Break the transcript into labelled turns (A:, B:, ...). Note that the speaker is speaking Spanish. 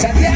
A: Santiago.